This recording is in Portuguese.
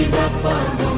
aqui da